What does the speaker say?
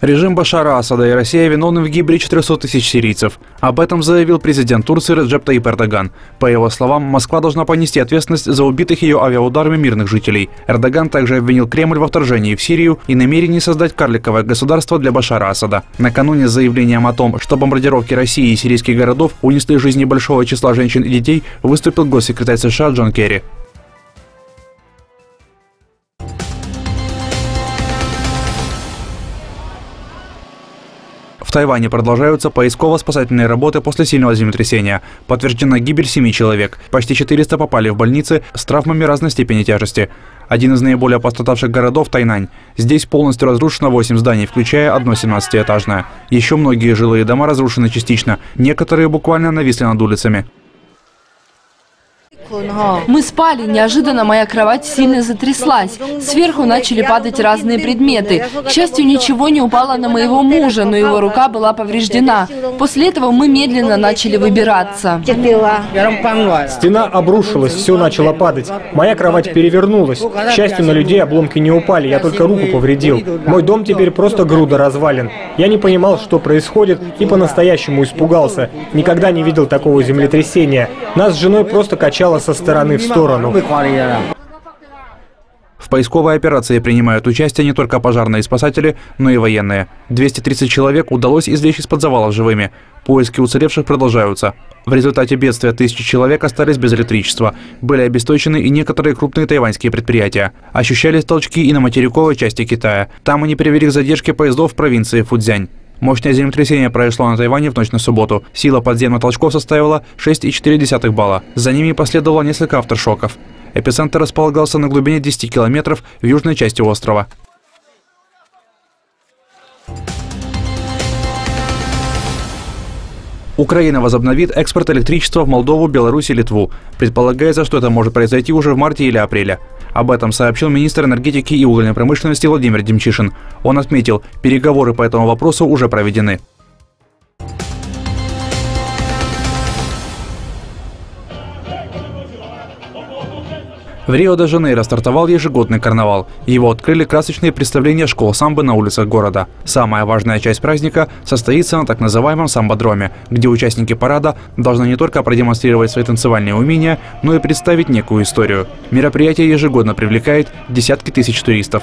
Режим Башара Асада и Россия виновны в гибели 400 тысяч сирийцев. Об этом заявил президент Турции Реджеп Таип Эрдоган. По его словам, Москва должна понести ответственность за убитых ее авиаударами мирных жителей. Эрдоган также обвинил Кремль во вторжении в Сирию и намерении создать карликовое государство для Башара Асада. Накануне с заявлением о том, что бомбардировки России и сирийских городов унесли жизни большого числа женщин и детей, выступил госсекретарь США Джон Керри. В Тайване продолжаются поисково-спасательные работы после сильного землетрясения. Подтверждена гибель семи человек. Почти 400 попали в больницы с травмами разной степени тяжести. Один из наиболее пострадавших городов – Тайнань. Здесь полностью разрушено 8 зданий, включая одно 17-этажное. Еще многие жилые дома разрушены частично. Некоторые буквально нависли над улицами. Мы спали, неожиданно моя кровать сильно затряслась. Сверху начали падать разные предметы. К счастью, ничего не упало на моего мужа, но его рука была повреждена. После этого мы медленно начали выбираться. Стена обрушилась, все начало падать. Моя кровать перевернулась. К счастью, на людей обломки не упали, я только руку повредил. Мой дом теперь просто груда развален. Я не понимал, что происходит, и по-настоящему испугался. Никогда не видел такого землетрясения. Нас с женой просто качало со стороны в сторону. В поисковой операции принимают участие не только пожарные и спасатели, но и военные. 230 человек удалось извлечь из-под завалов живыми. Поиски уцелевших продолжаются. В результате бедствия тысячи человек остались без электричества. Были обесточены и некоторые крупные тайваньские предприятия. Ощущались толчки и на материковой части Китая. Там они привели к задержке поездов в провинции Фудзянь. Мощное землетрясение произошло на Тайване в ночь на субботу. Сила подземных толчков составила 6,4 балла. За ними последовало несколько авторшоков. Эпицентр располагался на глубине 10 километров в южной части острова. Украина возобновит экспорт электричества в Молдову, Беларусь и Литву. Предполагается, что это может произойти уже в марте или апреле. Об этом сообщил министр энергетики и угольной промышленности Владимир Демчишин. Он отметил, переговоры по этому вопросу уже проведены. В Рио-де-Жанейро стартовал ежегодный карнавал. Его открыли красочные представления школ самбо на улицах города. Самая важная часть праздника состоится на так называемом самбодроме, где участники парада должны не только продемонстрировать свои танцевальные умения, но и представить некую историю. Мероприятие ежегодно привлекает десятки тысяч туристов.